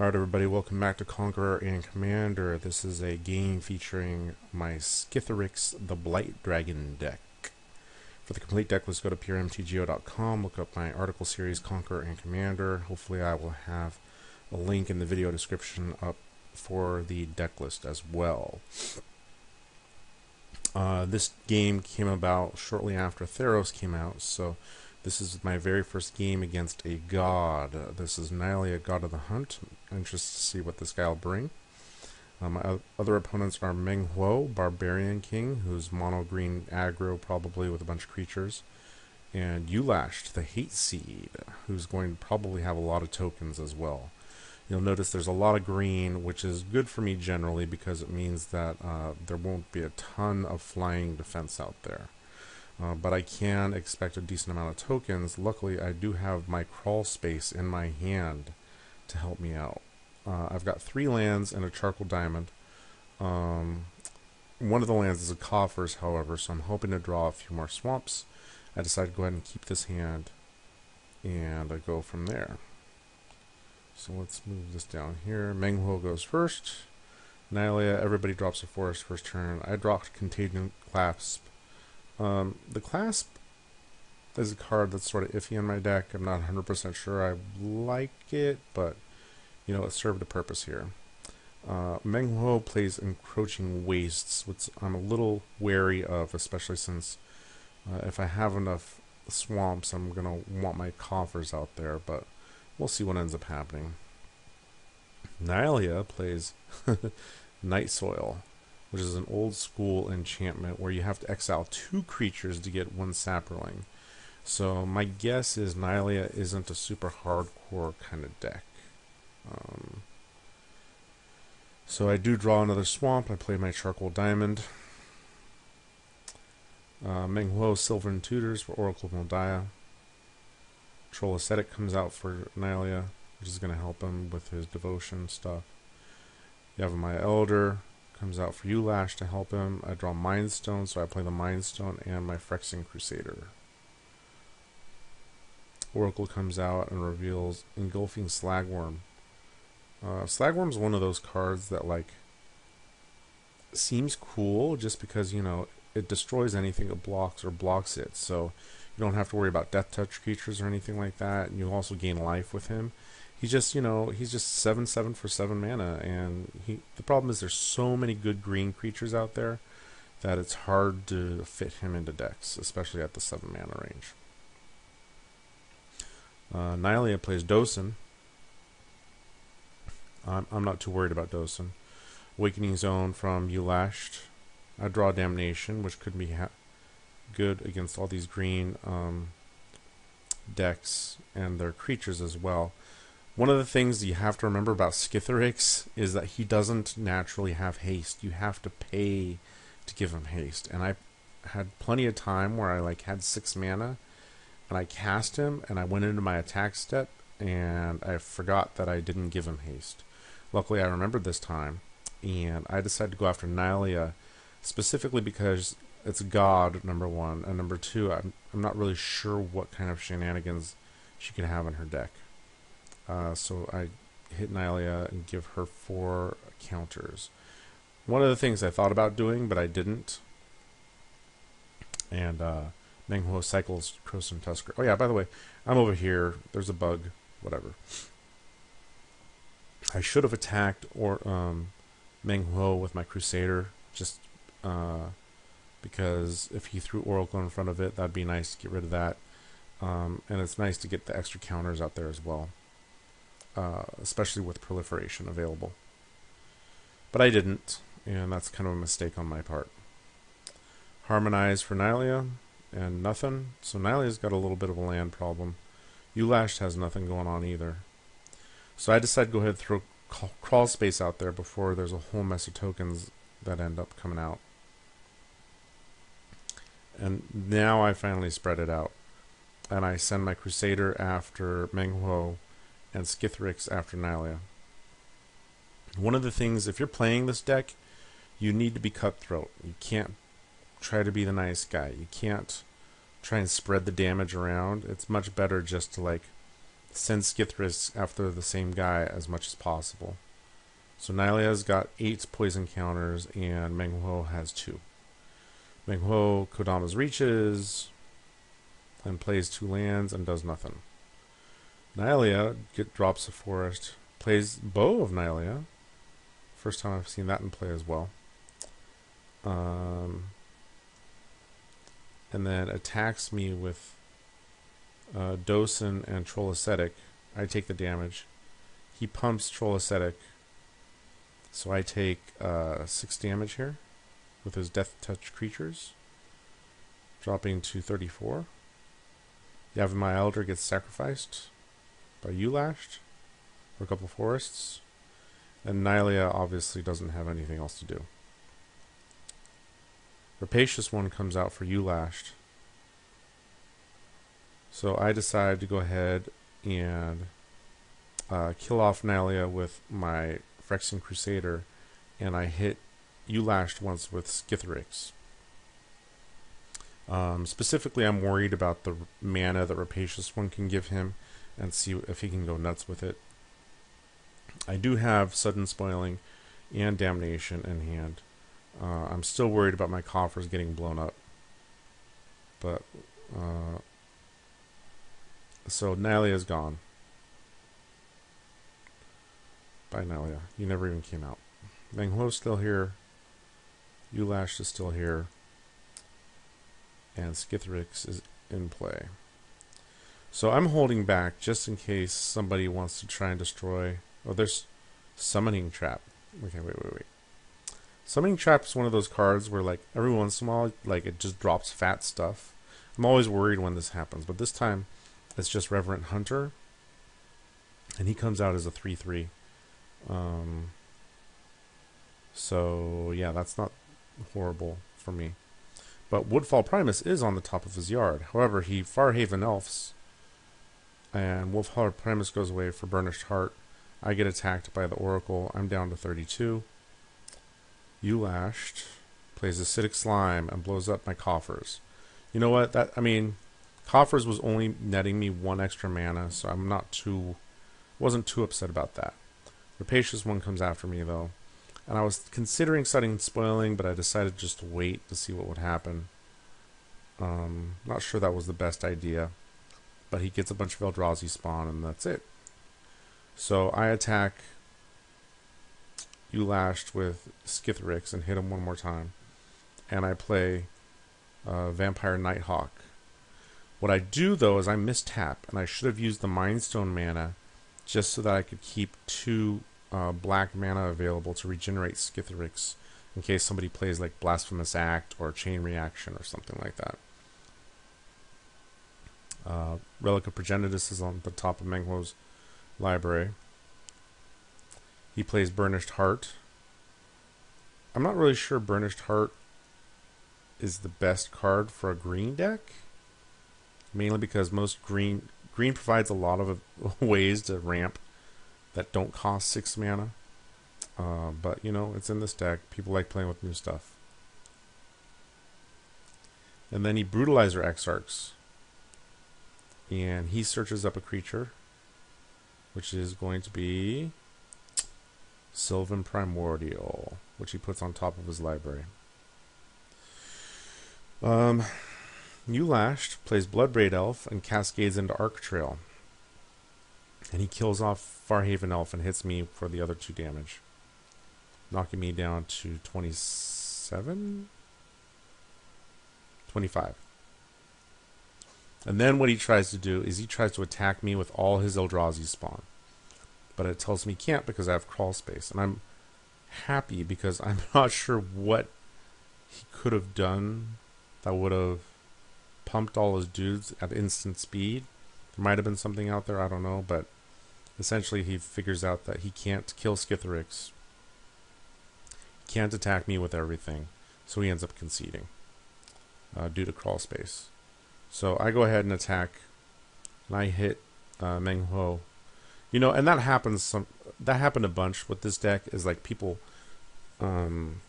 Alright everybody, welcome back to Conqueror and Commander. This is a game featuring my Skithiryx the Blight Dragon deck. For the complete deck, let's go to puremtgo.com, look up my article series Conqueror and Commander. Hopefully I will have a link in the video description up for the deck list as well. Uh, this game came about shortly after Theros came out, so this is my very first game against a god. This is Nylea, God of the Hunt. Interested to see what this guy will bring. Uh, my other opponents are Meng Huo, Barbarian King, who's mono green aggro, probably with a bunch of creatures, and Ulasht, the Hate Seed, who's going to probably have a lot of tokens as well. You'll notice there's a lot of green, which is good for me generally because it means that uh, there won't be a ton of flying defense out there. Uh, but I can expect a decent amount of tokens. Luckily, I do have my crawl space in my hand to help me out. Uh, I've got three lands and a charcoal diamond. Um, one of the lands is a coffers, however, so I'm hoping to draw a few more swamps. I decided to go ahead and keep this hand, and I go from there. So let's move this down here. Meng Huo goes first. Nylea, everybody drops a forest first turn. I dropped Contagion Clasp um, the Clasp is a card that's sort of iffy in my deck. I'm not 100% sure I like it, but, you know, it served a purpose here. Uh, Meng Huo plays Encroaching Wastes, which I'm a little wary of, especially since uh, if I have enough swamps, I'm going to want my coffers out there, but we'll see what ends up happening. Nylea plays Night Soil which is an old school enchantment where you have to exile two creatures to get one Saproling. So my guess is Nylea isn't a super hardcore kind of deck. Um, so I do draw another swamp. I play my charcoal diamond. Uh, Meng Huo Tutors for Oracle Mul Daya. Troll Ascetic comes out for Nylea, which is going to help him with his devotion stuff. Yavimaya Elder, comes out for Ulasht to help him. I draw Mind Stone, so I play the Mind Stone and my Phyrexian Crusader. Oracle comes out and reveals Engulfing Slagworm. Uh, Slagworm's one of those cards that, like, seems cool just because, you know, it destroys anything it blocks or blocks it. So you don't have to worry about death touch creatures or anything like that. And you also gain life with him he's just you know he's just seven seven for seven mana, and he the problem is there's so many good green creatures out there that it's hard to fit him into decks, especially at the seven mana range. Uh, Nylea plays Dosan. I'm, I'm not too worried about Dosan. Awakening Zone from Ulasht. I draw Damnation, which could be good against all these green um, decks and their creatures as well. One of the things you have to remember about Skithiryx is that he doesn't naturally have haste. You have to pay to give him haste. And I had plenty of time where I like had six mana and I cast him and I went into my attack step and I forgot that I didn't give him haste. Luckily I remembered this time and I decided to go after Nylea specifically because it's God, number one, and number two, I'm, I'm not really sure what kind of shenanigans she could have in her deck. Uh, so I hit Nylea and give her four counters. One of the things I thought about doing, but I didn't. And uh, Meng Huo cycles Krosan Tusker. Oh yeah, by the way, I'm over here. There's a bug. Whatever. I should have attacked or um, Meng Huo with my Crusader, just uh, because if he threw Oracle in front of it, that'd be nice to get rid of that. Um, and it's nice to get the extra counters out there as well uh, especially with proliferation available. But I didn't, and that's kind of a mistake on my part. Harmonize for Nylea, and nothing. So Nylea's got a little bit of a land problem. Ulasht has nothing going on either. So I decided to go ahead and throw crawl space out there before there's a whole mess of tokens that end up coming out. And now I finally spread it out. And I send my Crusader after Meng Huo and Skithiryx after Nylea. One of the things, if you're playing this deck, you need to be cutthroat. You can't try to be the nice guy. You can't try and spread the damage around. It's much better just to like send Skithiryx after the same guy as much as possible. So Nylea's got eight poison counters, and Meng Huo has two. Meng Huo Kodama's reaches, and plays two lands and does nothing. Nylea get, drops a forest, plays Bow of Nylea. First time I've seen that in play as well. Um, and then attacks me with uh, Dosan and Troll Ascetic. I take the damage. He pumps Troll Ascetic. So I take uh, 6 damage here with his Death Touch creatures. Dropping to 34. Yavimaya Elder gets sacrificed by Ulasht for a couple forests. And Nylea obviously doesn't have anything else to do. Rapacious one comes out for Ulasht. So I decide to go ahead and uh, kill off Nylea with my Phyrexian Crusader, and I hit Ulasht once with Skithiryx. Um, specifically, I'm worried about the mana that Rapacious one can give him, and see if he can go nuts with it. I do have Sudden Spoiling and Damnation in hand. Uh, I'm still worried about my coffers getting blown up. But, uh, so Nylea is gone. Bye, Nylea. You never even came out. Meng still here. Ulasht is still here. And Skithiryx is in play. So I'm holding back just in case somebody wants to try and destroy. Oh, there's Summoning Trap. Okay, wait, wait, wait. Summoning Trap is one of those cards where, like, every once in a while, like, it just drops fat stuff. I'm always worried when this happens, but this time it's just Reverent Hunter, and he comes out as a 3 3. Um, so, yeah, that's not horrible for me. But Woodfall Primus is on the top of his yard. However, he Farhaven Elves, and Woodfall Primus goes away for Burnished Heart. I get attacked by the Oracle. I'm down to 32. Ulasht plays Acidic Slime and blows up my coffers. You know what? That I mean, coffers was only netting me one extra mana, so I'm not too wasn't too upset about that. Rapacious one comes after me though, and I was considering Sudden Spoiling, but I decided just to wait to see what would happen. Um, not sure that was the best idea, but he gets a bunch of Eldrazi spawn, and that's it. So I attack Ulasht with Skithiryx and hit him one more time. And I play uh, Vampire Nighthawk. What I do though is I mistap, and I should have used the Mindstone mana just so that I could keep two uh, black mana available to regenerate Skithiryx in case somebody plays like Blasphemous Act or Chain Reaction or something like that. Uh, Relic of Progenitus is on the top of Meng Huo's library. He plays Burnished Heart. I'm not really sure Burnished Heart is the best card for a green deck. Mainly because most green green provides a lot of ways to ramp that don't cost six mana. Uh, but you know, it's in this deck. People like playing with new stuff. And then he Brutalizer Exarchs. And he searches up a creature, which is going to be Sylvan Primordial, which he puts on top of his library. Um, Ulasht plays Bloodbraid Elf and cascades into Arctrail. And he kills off Farhaven Elf and hits me for the other two damage. Knocking me down to 27? 25. And then what he tries to do is he tries to attack me with all his Eldrazi spawn but it tells me can't because I have crawl space. And I'm happy because I'm not sure what he could have done that would have pumped all his dudes at instant speed. There might have been something out there, I don't know, but essentially he figures out that he can't kill Skithiryx. Can't attack me with everything, so he ends up conceding uh, due to crawl space. So I go ahead and attack, and I hit uh, Meng Huo you know, and that happens some that happened a bunch with this deck is like people um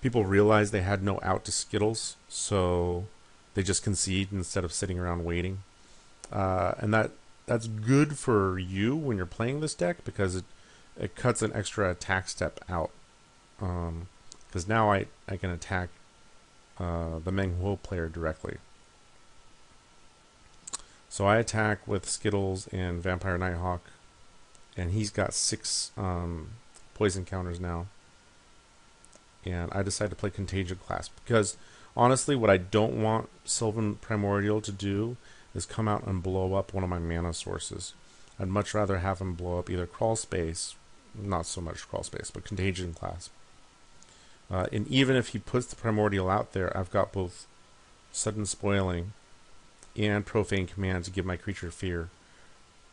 people realized they had no out to Skittles, so they just concede instead of sitting around waiting. uh, and that that's good for you when you're playing this deck because it it cuts an extra attack step out. Because um, now I I can attack uh, the Meng Huo player directly. So I attack with Skittles and Vampire Nighthawk, and he's got six um, poison counters now. And I decide to play Contagion Clasp because honestly, what I don't want Sylvan Primordial to do is come out and blow up one of my mana sources. I'd much rather have him blow up either Crawl Space, not so much Crawl Space, but Contagion Clasp. Uh, and even if he puts the Primordial out there, I've got both Sudden Spoiling and Profane Command to give my creature fear.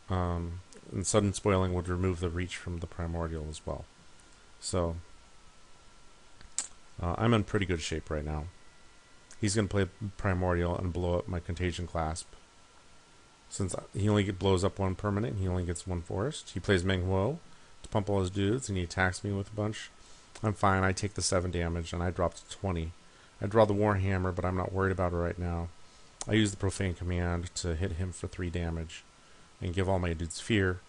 Um, and Sudden Spoiling would remove the reach from the Primordial as well. So, uh, I'm in pretty good shape right now. He's going to play Primordial and blow up my Contagion Clasp. Since he only blows up one permanent, he only gets one forest. He plays Meng Huo to pump all his dudes, and he attacks me with a bunch. I'm fine. I take the 7 damage, and I drop to 20. I draw the Warhammer, but I'm not worried about it right now. I use the Profane Command to hit him for 3 damage and give all my dudes fear,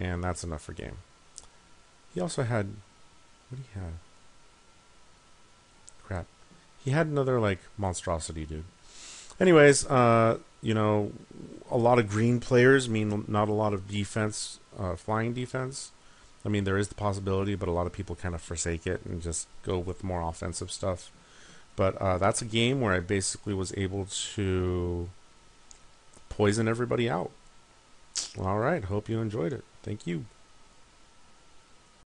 and that's enough for game. He also had... What did he have? Crap. He had another, like, monstrosity dude. Anyways, uh, you know, a lot of green players mean not a lot of defense, uh, flying defense. I mean, there is the possibility, but a lot of people kind of forsake it and just go with more offensive stuff. But uh, that's a game where I basically was able to poison everybody out. All right. Hope you enjoyed it. Thank you.